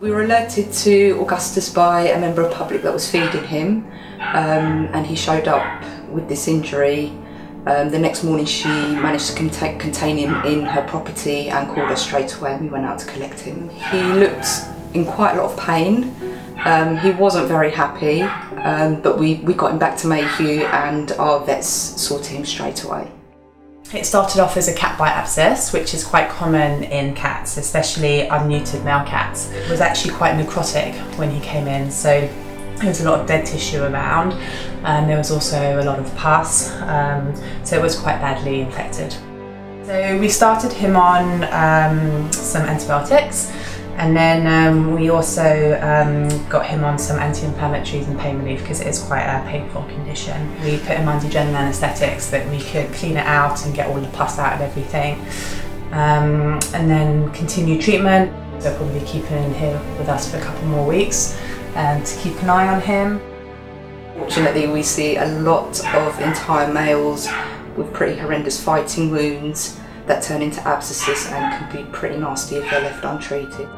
We were alerted to Augustus by a member of public that was feeding him um, and he showed up with this injury. Um, the next morning she managed to contain, contain him in her property and called us straight away and we went out to collect him. He looked in quite a lot of pain. Um, he wasn't very happy um, but we, we got him back to Mayhew and our vets sorted him straight away. It started off as a cat bite abscess, which is quite common in cats, especially unneutered male cats. It was actually quite necrotic when he came in, so there was a lot of dead tissue around, and there was also a lot of pus, um, so it was quite badly infected. So we started him on um, some antibiotics, and then um, we also um, got him on some anti-inflammatories and pain relief because it is quite a painful condition. We put him under general anaesthetics that we could clean it out and get all the pus out and everything. Um, and then continue treatment. So probably keeping him here with us for a couple more weeks um, to keep an eye on him. Fortunately we see a lot of entire males with pretty horrendous fighting wounds that turn into abscesses and can be pretty nasty if they're left untreated.